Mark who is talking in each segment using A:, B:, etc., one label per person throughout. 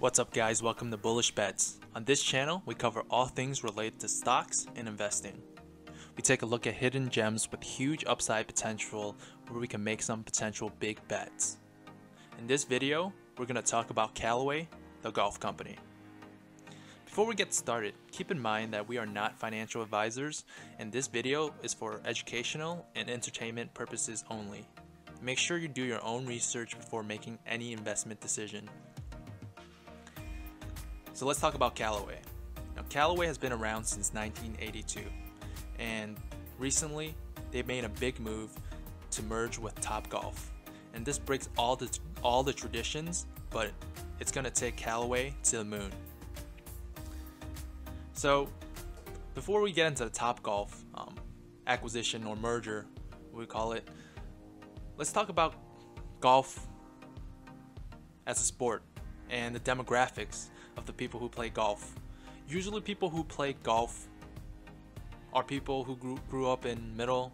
A: What's up guys, welcome to Bullish Bets. On this channel, we cover all things related to stocks and investing. We take a look at hidden gems with huge upside potential where we can make some potential big bets. In this video, we're going to talk about Callaway, the golf company. Before we get started, keep in mind that we are not financial advisors and this video is for educational and entertainment purposes only. Make sure you do your own research before making any investment decision. So let's talk about Callaway. Now, Callaway has been around since 1982, and recently they made a big move to merge with Topgolf. And this breaks all the all the traditions, but it's gonna take Callaway to the moon. So, before we get into the Topgolf um, acquisition or merger, we call it, let's talk about golf as a sport and the demographics of the people who play golf. Usually, people who play golf are people who grew, grew up in middle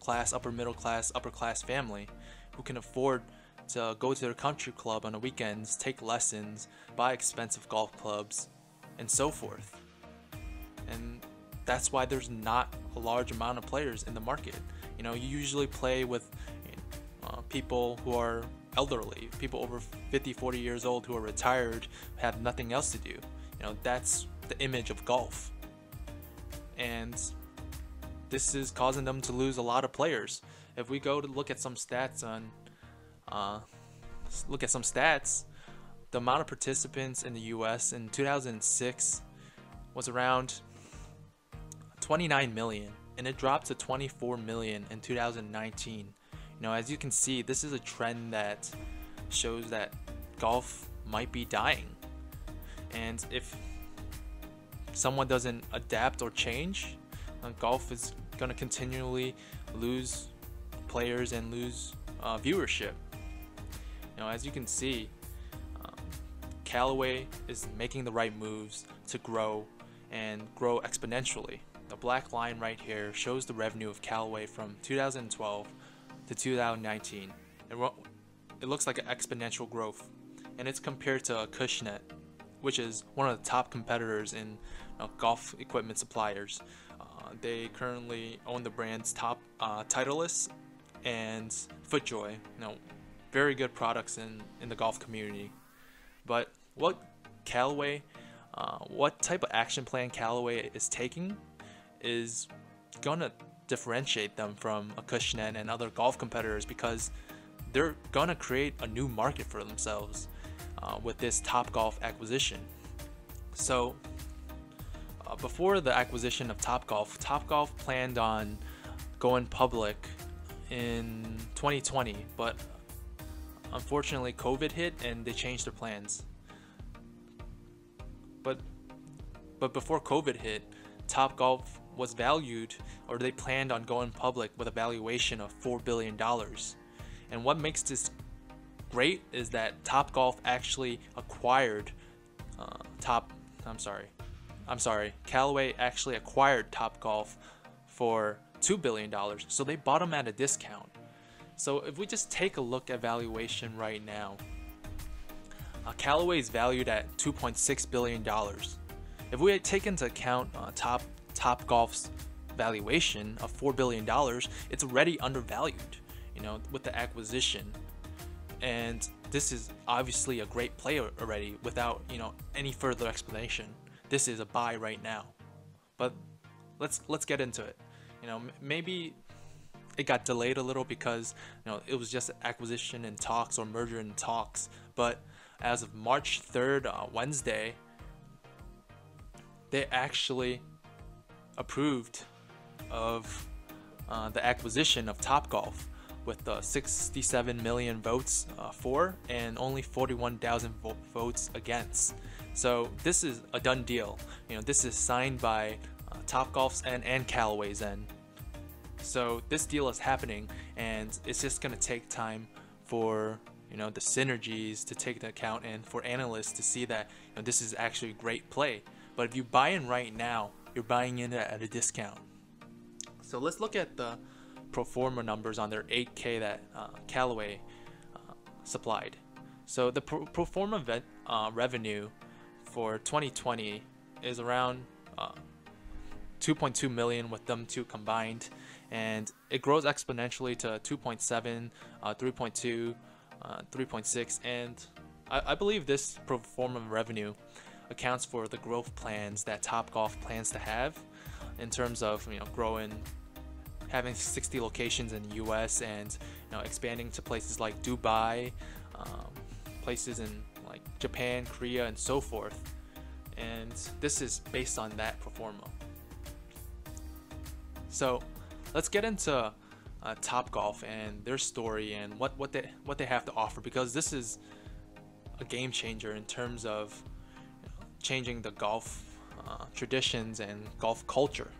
A: class, upper middle class, upper class family who can afford to go to their country club on the weekends, take lessons, buy expensive golf clubs, and so forth. And that's why there's not a large amount of players in the market. You know, you usually play with uh, people who are elderly, people over 50, 40 years old who are retired, have nothing else to do. You know, that's the image of golf. And this is causing them to lose a lot of players. If we go to look at some stats on, uh, look at some stats, the amount of participants in the U.S. in 2006 was around 29 million, and it dropped to 24 million in 2019. You know, as you can see, this is a trend that shows that golf might be dying. And if someone doesn't adapt or change, uh, golf is going to continually lose players and lose uh, viewership. You know, as you can see, um, Callaway is making the right moves to grow and grow exponentially. The black line right here shows the revenue of Callaway from 2012 to 2019. It looks like an exponential growth, and it's compared to Acushnet, which is one of the top competitors in golf equipment suppliers. Uh, they currently own the brands Top uh, Titleist and FootJoy. You know, very good products in in the golf community. But what Callaway, uh, what type of action plan Callaway is taking, is gonna differentiate them from Acushnet and other golf competitors because they're gonna create a new market for themselves uh, with this Topgolf acquisition. So, uh, before the acquisition of Topgolf, Topgolf planned on going public in 2020, but unfortunately, COVID hit and they changed their plans. But but before COVID hit, Topgolf was valued or they planned on going public with a valuation of $4 billion. And what makes this great is that Topgolf actually acquired uh, Top, I'm sorry, I'm sorry, Callaway actually acquired Topgolf for $2 billion. So they bought them at a discount. So if we just take a look at valuation right now, uh, Callaway is valued at $2.6 billion. If we take into account uh, Top Topgolf's valuation of $4 billion, it's already undervalued, you know, with the acquisition. And this is obviously a great player already without, you know, any further explanation. This is a buy right now. But let's let's get into it. You know, maybe it got delayed a little because, you know, it was just acquisition in talks or merger in talks, but as of March 3rd, uh, Wednesday, they actually approved of uh, the acquisition of Topgolf with uh, 67 million votes uh, for and only 41,000 vo- votes against. So this is a done deal. You know, this is signed by uh, Topgolf's end and Callaway's end. So this deal is happening, and it's just gonna take time for you know the synergies to take into account and for analysts to see that you know, this is actually a great play. But if you buy in right now, you're buying in at a discount. So let's look at the pro forma numbers on their 8K that uh, Callaway uh, supplied. So the pro, pro forma uh, revenue for 2020 is around uh, 2.2 million with them two combined, and it grows exponentially to 2.7, uh, 3.2, uh, 3.6, and I, I believe this pro forma revenue accounts for the growth plans that Topgolf plans to have in terms of you know growing having 60 locations in the US and you know expanding to places like Dubai um, places in like Japan Korea and so forth. And this is based on that pro forma. So let's get into uh, Topgolf and their story and what what they what they have to offer because this is a game changer in terms of changing the golf uh, traditions and golf culture.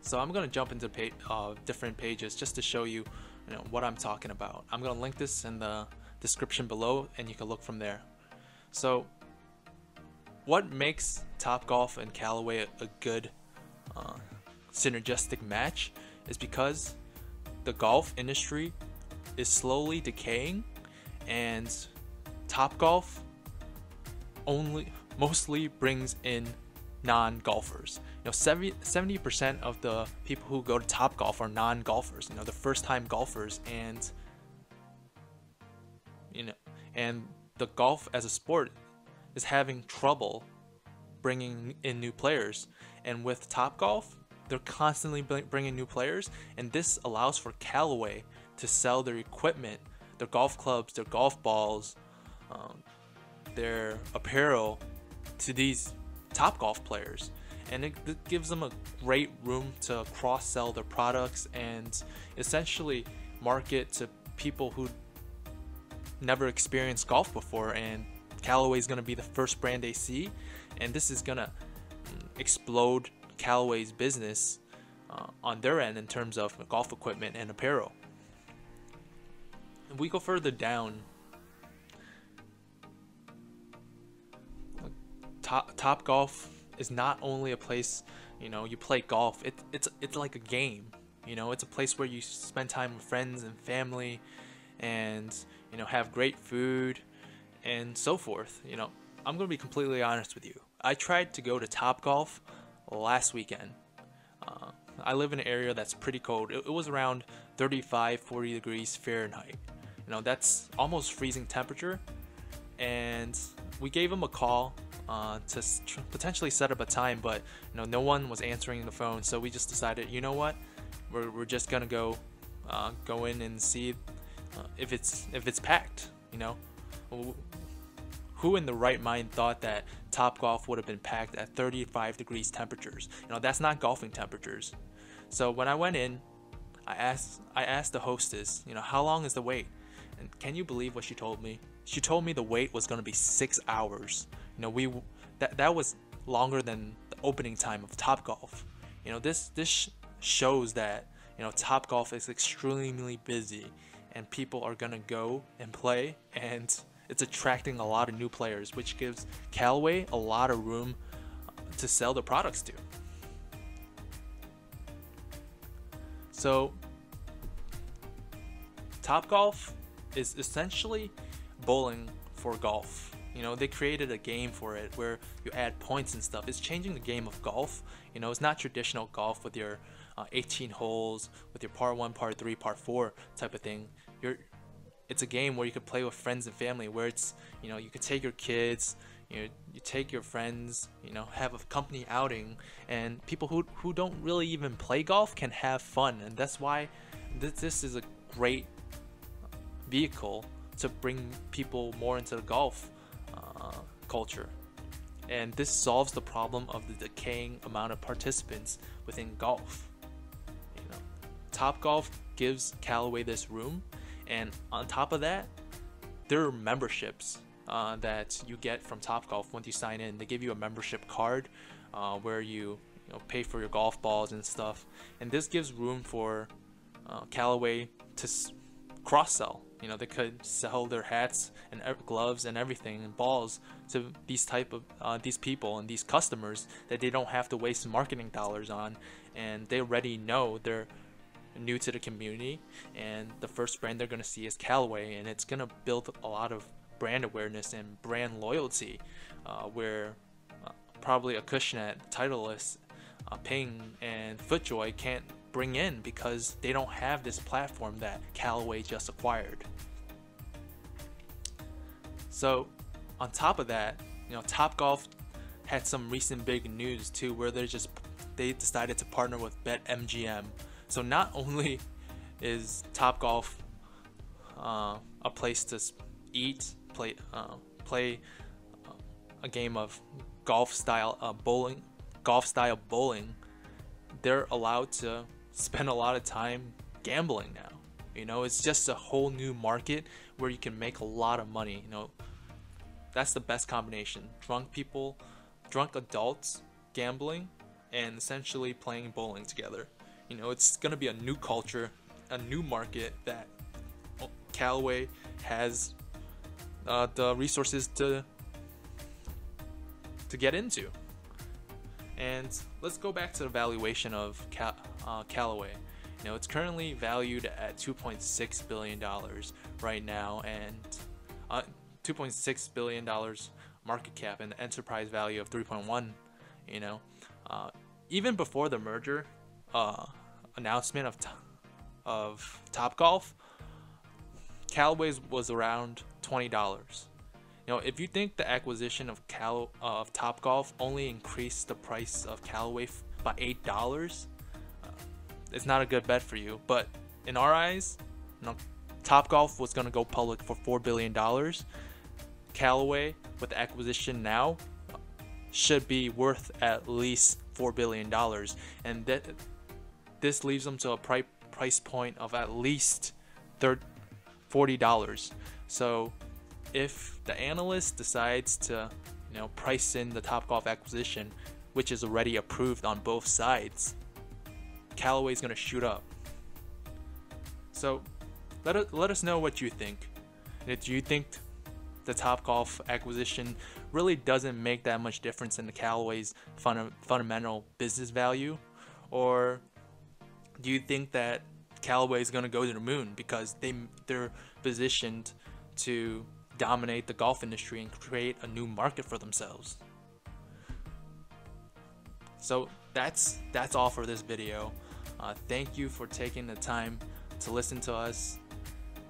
A: So I'm gonna jump into pa- uh, different pages just to show you, you know, what I'm talking about. I'm gonna link this in the description below, and you can look from there. So, what makes Topgolf and Callaway a, good uh, synergistic match is because the golf industry is slowly decaying, and Topgolf only mostly brings in non-golfers. You know, 70 percent of the people who go to Top Golf are non-golfers. You know, the first-time golfers, and you know, and the golf as a sport is having trouble bringing in new players. And with Top Golf, they're constantly bringing new players, and this allows for Callaway to sell their equipment, their golf clubs, their golf balls, um, their apparel to these top golf players. And it, gives them a great room to cross sell their products and essentially market to people who never experienced golf before. And Callaway is going to be the first brand they see. And this is going to mm, explode Callaway's business uh, on their end in terms of golf equipment and apparel. If we go further down Top Top Golf is not only a place you know you play golf. It, it's it's like a game. You know, it's a place where you spend time with friends and family, and you know have great food, and so forth. You know, I'm gonna be completely honest with you. I tried to go to Top Golf last weekend. Uh, I live in an area that's pretty cold. It, it was around 35, 40 degrees Fahrenheit. You know, that's almost freezing temperature. And we gave him a call uh, to potentially set up a time, but you know no one was answering the phone, so we just decided, you know what, we're, we're just gonna go uh, go in and see uh, if it's if it's packed. You know, who in the right mind thought that Top Golf would have been packed at 35 degrees temperatures? You know, that's not golfing temperatures. So when I went in, I asked I asked the hostess, you know, how long is the wait? And can you believe what she told me? She told me the wait was going to be 6 hours. You know, we that that was longer than the opening time of Top Golf. You know, this this shows that you know Top Golf is extremely busy, and people are gonna go and play, and it's attracting a lot of new players, which gives Callaway a lot of room uh, to sell their products to. So, Top Golf is essentially bowling for golf. You know, they created a game for it where you add points and stuff. It's changing the game of golf. You know, it's not traditional golf with your uh, 18 holes, with your par one, par three, par four type of thing. You're, it's a game where you could play with friends and family. Where it's, you know, you could take your kids, you know, you take your friends, you know, have a company outing, and people who who don't really even play golf can have fun, and that's why this, this is a great vehicle to bring people more into the golf culture. And this solves the problem of the decaying amount of participants within golf. You know, Top Golf gives Callaway this room, and on top of that, there are memberships uh, that you get from Top Golf once you sign in. They give you a membership card uh, where you, you know, pay for your golf balls and stuff, and this gives room for uh, Callaway to s- cross sell you know, they could sell their hats and gloves and everything and balls to these type of uh, these people and these customers that they don't have to waste marketing dollars on, and they already know they're new to the community, and the first brand they're gonna see is Callaway, and it's gonna build a lot of brand awareness and brand loyalty, uh, where uh, probably a Acushnet, Titleist, uh, Ping, and FootJoy can't bring in because they don't have this platform that Callaway just acquired. So, on top of that, you know, Topgolf had some recent big news too, where they just they decided to partner with BetMGM. So not only is Topgolf uh, a place to eat, play, uh, play uh, a game of golf style uh, bowling, golf style bowling, they're allowed to spend a lot of time gambling now. You know, it's just a whole new market where you can make a lot of money. You know, that's the best combination. Drunk people, drunk adults gambling, and essentially playing bowling together. You know, it's gonna be a new culture, a new market that Callaway has uh, the resources to to get into. And let's go back to the valuation of Cal- uh, Callaway. You know, it's currently valued at 2.6 billion dollars right now, and uh, 2.6 billion dollars market cap and the enterprise value of 3.1. You know, uh, even before the merger uh, announcement of t- of Top Golf, Callaway's was around twenty dollars. You know, if you think the acquisition of Cal uh, of Top Golf only increased the price of Callaway by eight dollars, uh, it's not a good bet for you. But in our eyes, you know, Top Golf was gonna go public for four billion dollars. Callaway, with the acquisition now, should be worth at least four billion dollars, and that this leaves them to a pri- price point of at least third forty dollars. So, if the analyst decides to, you know, price in the Topgolf acquisition, which is already approved on both sides, Callaway's gonna shoot up. So, let us, let us know what you think. Do you think the Topgolf acquisition really doesn't make that much difference in the Callaway's fun- fundamental business value? Or do you think that Callaway is going to go to the moon because they they're positioned to dominate the golf industry and create a new market for themselves? So that's that's all for this video. Uh, thank you for taking the time to listen to us.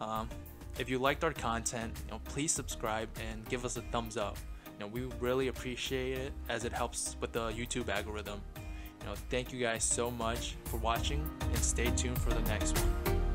A: Um, if you liked our content, you know, please subscribe and give us a thumbs up. You know, we really appreciate it as it helps with the YouTube algorithm. You know, thank you guys so much for watching and stay tuned for the next one.